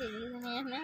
தெரியுது நேர்னா